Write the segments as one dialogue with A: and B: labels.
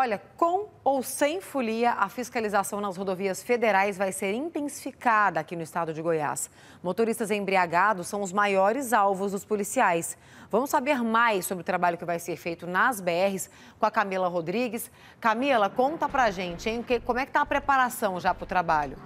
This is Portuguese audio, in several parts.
A: Olha, com ou sem folia, a fiscalização nas rodovias federais vai ser intensificada aqui no estado de Goiás. Motoristas embriagados são os maiores alvos dos policiais. Vamos saber mais sobre o trabalho que vai ser feito nas BRs com a Camila Rodrigues. Camila, conta pra gente, hein? Como é que tá a preparação já para o trabalho?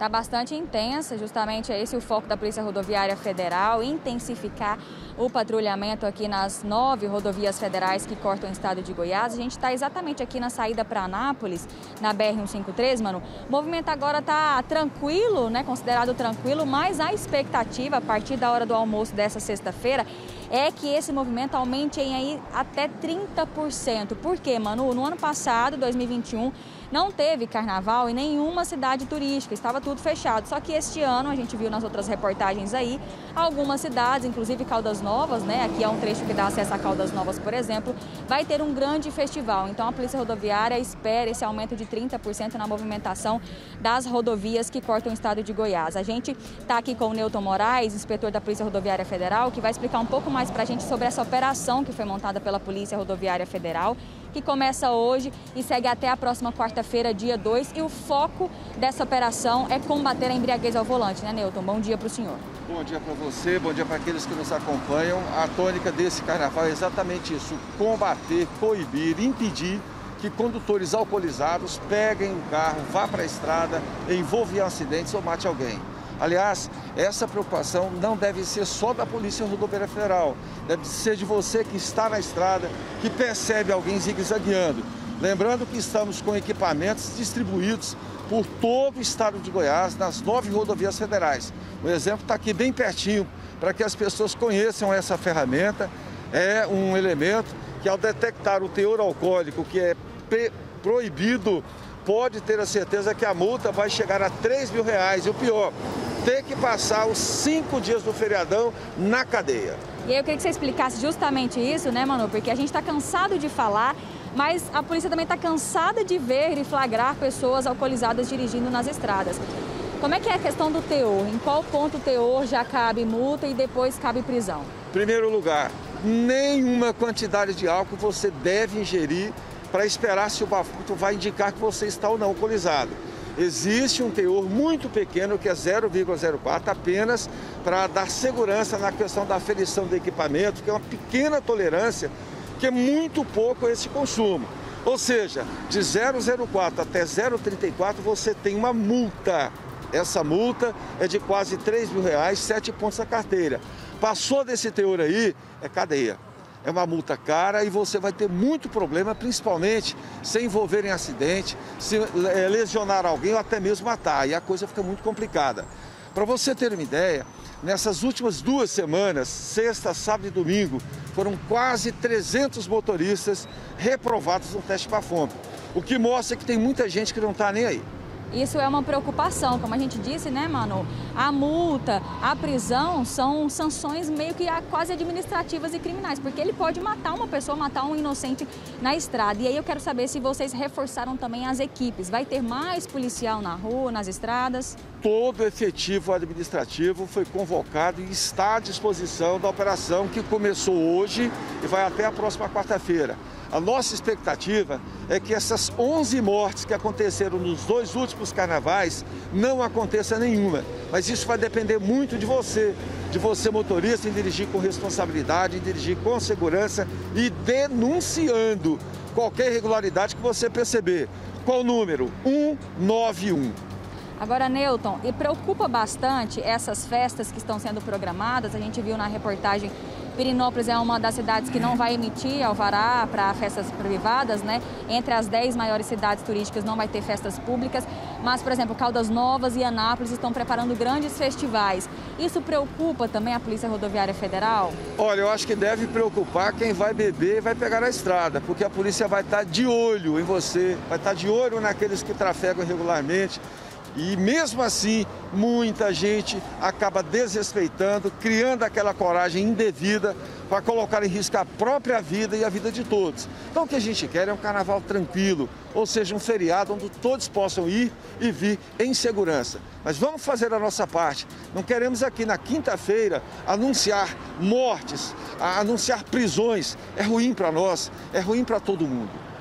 B: está bastante intensa, justamente é esse o foco da Polícia Rodoviária Federal, intensificar o patrulhamento aqui nas nove rodovias federais que cortam o estado de Goiás. A gente está exatamente aqui na saída para Anápolis, na BR-153, mano. O movimento agora está tranquilo, né, considerado tranquilo, mas a expectativa a partir da hora do almoço dessa sexta-feira é que esse movimento aumente em aí até 30%. Por quê, Manu? No ano passado, 2021, não teve carnaval em nenhuma cidade turística, estava tudo fechado. Só que este ano, a gente viu nas outras reportagens aí, algumas cidades, inclusive Caldas Novas, né? Aqui é um trecho que dá acesso a Caldas Novas, por exemplo, vai ter um grande festival. Então a Polícia Rodoviária espera esse aumento de 30% na movimentação das rodovias que cortam o estado de Goiás. A gente está aqui com o Newton Moraes, inspetor da Polícia Rodoviária Federal, que vai explicar um pouco mais para a gente sobre essa operação que foi montada pela Polícia Rodoviária Federal que começa hoje e segue até a próxima quarta-feira, dia 2. E o foco dessa operação é combater a embriaguez ao volante, né, Newton? Bom dia para o senhor.
C: Bom dia para você, bom dia para aqueles que nos acompanham. A tônica desse carnaval é exatamente isso: combater, coibir, impedir que condutores alcoolizados peguem o carro, vá para a estrada, envolvam em acidentes ou mate alguém. Aliás, essa preocupação não deve ser só da Polícia Rodoviária Federal, deve ser de você que está na estrada, que percebe alguém zigue-zagueando. Lembrando que estamos com equipamentos distribuídos por todo o estado de Goiás, nas nove rodovias federais. O exemplo está aqui bem pertinho, para que as pessoas conheçam essa ferramenta. É um elemento que, ao detectar o teor alcoólico, que é proibido, pode ter a certeza que a multa vai chegar a 3 mil reais. E o pior, ter que passar os cinco dias do feriadão na cadeia.
B: E aí eu queria que você explicasse justamente isso, né, Manu? Porque a gente está cansado de falar, mas a polícia também está cansada de ver e flagrar pessoas alcoolizadas dirigindo nas estradas. Como é que é a questão do teor? Em qual ponto o teor já cabe multa e depois cabe prisão?
C: Primeiro lugar, nenhuma quantidade de álcool você deve ingerir para esperar se o bafômetro vai indicar que você está ou não alcoolizado. Existe um teor muito pequeno, que é 0,04, apenas para dar segurança na questão da aferição do equipamento, que é uma pequena tolerância, que é muito pouco esse consumo. Ou seja, de 0,04 até 0,34 você tem uma multa. Essa multa é de quase 3 mil reais, 7 pontos a carteira. Passou desse teor aí, é cadeia é uma multa cara e você vai ter muito problema, principalmente se envolver em acidente, se é, lesionar alguém ou até mesmo matar. E a coisa fica muito complicada. Para você ter uma ideia, nessas últimas duas semanas, sexta, sábado e domingo, foram quase 300 motoristas reprovados no teste bafômetro. O que mostra que tem muita gente que não está nem aí.
B: Isso é uma preocupação, como a gente disse, né, Manu? A multa, a prisão são sanções meio que quase administrativas e criminais, porque ele pode matar uma pessoa, matar um inocente na estrada. E aí eu quero saber se vocês reforçaram também as equipes. Vai ter mais policial na rua, nas estradas?
C: Todo efetivo administrativo foi convocado e está à disposição da operação que começou hoje e vai até a próxima quarta-feira. A nossa expectativa é que essas 11 mortes que aconteceram nos dois últimos carnavais não aconteça nenhuma. Mas isso vai depender muito de você, de você motorista, em dirigir com responsabilidade, em dirigir com segurança e denunciando qualquer irregularidade que você perceber. Qual o número? 191.
B: Agora, Newton, e preocupa bastante essas festas que estão sendo programadas. A gente viu na reportagem Pirinópolis é uma das cidades que não vai emitir alvará para festas privadas, né? Entre as 10 maiores cidades turísticas não vai ter festas públicas, mas, por exemplo, Caldas Novas e Anápolis estão preparando grandes festivais. Isso preocupa também a Polícia Rodoviária Federal?
C: Olha, eu acho que deve preocupar quem vai beber e vai pegar a estrada, porque a polícia vai estar de olho em você, vai estar de olho naqueles que trafegam regularmente E mesmo assim, muita gente acaba desrespeitando, criando aquela coragem indevida para colocar em risco a própria vida e a vida de todos. Então o que a gente quer é um carnaval tranquilo, ou seja, um feriado onde todos possam ir e vir em segurança. Mas vamos fazer a nossa parte. Não queremos aqui na quinta-feira anunciar mortes, anunciar prisões. É ruim para nós, é ruim para todo mundo.